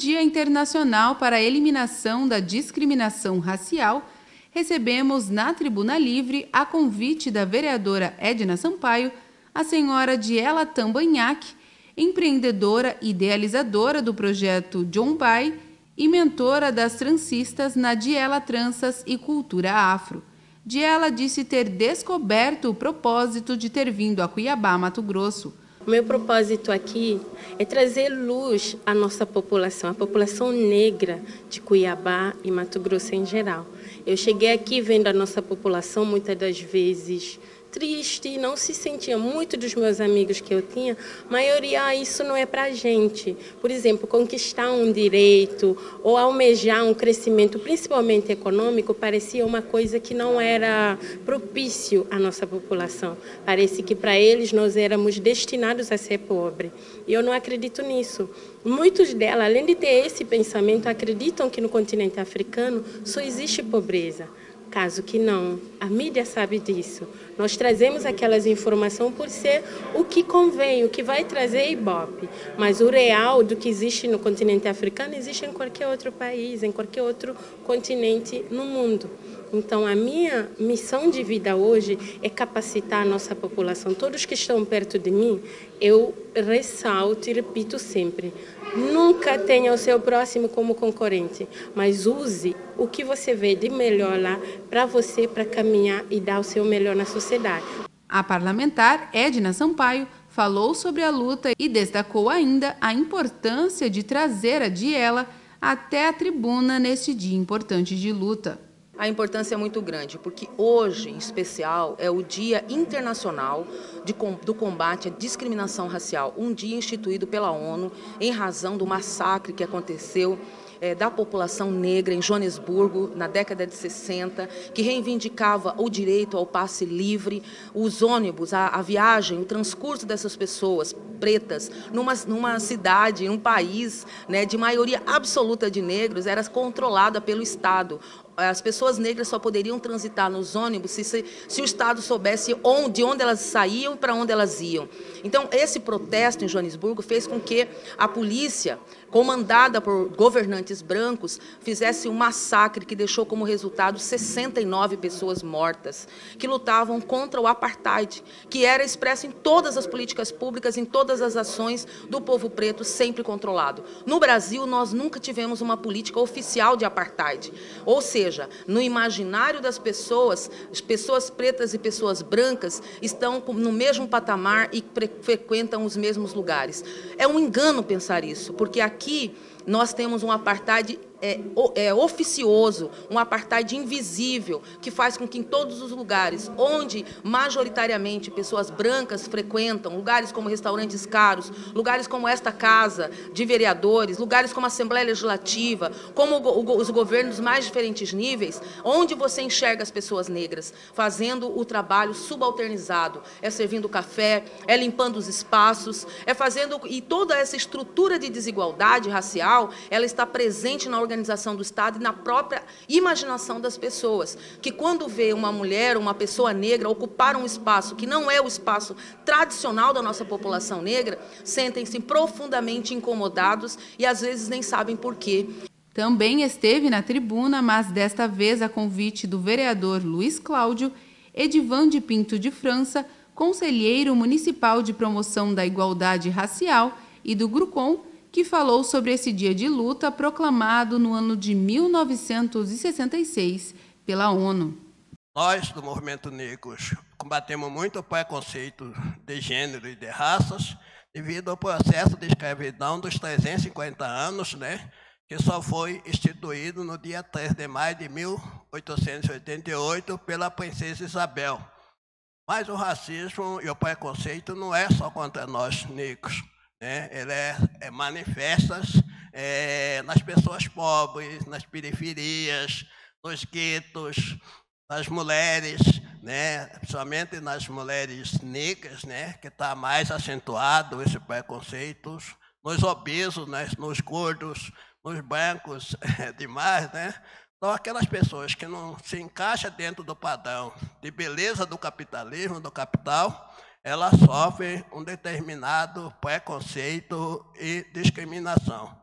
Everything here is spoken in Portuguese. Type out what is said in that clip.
Dia Internacional para a Eliminação da Discriminação Racial, recebemos na Tribuna Livre, a convite da vereadora Edna Sampaio, a senhora Diela Tambanhac, empreendedora e idealizadora do projeto John Bay e mentora das transistas na Diela Tranças e Cultura Afro. Diela disse ter descoberto o propósito de ter vindo a Cuiabá, Mato Grosso. Meu propósito aqui é trazer luz à nossa população, a população negra de Cuiabá e Mato Grosso em geral. Eu cheguei aqui vendo a nossa população muitas das vezes triste, não se sentia. Muito dos meus amigos que eu tinha, maioria, ah, isso não é para gente. Por exemplo, conquistar um direito ou almejar um crescimento, principalmente econômico, parecia uma coisa que não era propício à nossa população. Parece que para eles nós éramos destinados a ser pobres. E eu não acredito nisso. Muitos delas, além de ter esse pensamento, acreditam que no continente africano só existe pobreza. Caso que não, a mídia sabe disso. Nós trazemos aquelas informações por ser o que convém, o que vai trazer Ibope. Mas o real do que existe no continente africano existe em qualquer outro país, em qualquer outro continente no mundo. Então, a minha missão de vida hoje é capacitar a nossa população. Todos que estão perto de mim, eu ressalto e repito sempre: nunca tenha o seu próximo como concorrente, mas use o que você vê de melhor lá para você, para caminhar e dar o seu melhor na sociedade. A parlamentar Edna Sampaio falou sobre a luta e destacou ainda a importância de trazer a Diela até a tribuna neste dia importante de luta a importância é muito grande, porque hoje, em especial, é o Dia Internacional de, do Combate à Discriminação Racial, um dia instituído pela ONU em razão do massacre que aconteceu é, da população negra em Joanesburgo, na década de 60, que reivindicava o direito ao passe livre, os ônibus, a, a viagem, o transcurso dessas pessoas pretas numa, numa cidade, num país né, de maioria absoluta de negros, era controlada pelo Estado as pessoas negras só poderiam transitar nos ônibus se, se, se o Estado soubesse onde, de onde elas saíam e para onde elas iam. Então, esse protesto em Joanesburgo fez com que a polícia, comandada por governantes brancos, fizesse um massacre que deixou como resultado 69 pessoas mortas, que lutavam contra o apartheid, que era expresso em todas as políticas públicas, em todas as ações do povo preto, sempre controlado. No Brasil, nós nunca tivemos uma política oficial de apartheid, ou seja, seja, no imaginário das pessoas, as pessoas pretas e pessoas brancas estão no mesmo patamar e frequentam os mesmos lugares. É um engano pensar isso, porque aqui nós temos um apartheid é, é, oficioso, um apartheid invisível, que faz com que em todos os lugares onde majoritariamente pessoas brancas frequentam, lugares como restaurantes caros, lugares como esta casa de vereadores, lugares como a Assembleia Legislativa, como os governos mais diferentes níveis, onde você enxerga as pessoas negras fazendo o trabalho subalternizado, é servindo café, é limpando os espaços, é fazendo e toda essa estrutura de desigualdade racial, ela está presente na organização organização do Estado e na própria imaginação das pessoas, que quando vê uma mulher, uma pessoa negra ocupar um espaço que não é o espaço tradicional da nossa população negra, sentem-se profundamente incomodados e às vezes nem sabem por quê. Também esteve na tribuna, mas desta vez a convite do vereador Luiz Cláudio, Edivan de Pinto de França, conselheiro municipal de promoção da igualdade racial, e do Grucom, que falou sobre esse dia de luta proclamado no ano de 1966 pela ONU. Nós, do movimento negros, combatemos muito o preconceito de gênero e de raças devido ao processo de escravidão dos 350 anos, né, que só foi instituído no dia 3 de maio de 1888 pela princesa Isabel. Mas o racismo e o preconceito não é só contra nós negros né? Ela é, é manifestas é, nas pessoas pobres, nas periferias, nos guetos, nas mulheres, né? principalmente nas mulheres negras, né? que está mais acentuado esse preconceito, nos obesos, né? nos gordos, nos brancos é, demais, né? São aquelas pessoas que não se encaixam dentro do padrão de beleza do capitalismo, do capital, ela sofre um determinado preconceito e discriminação.